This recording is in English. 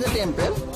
the temple?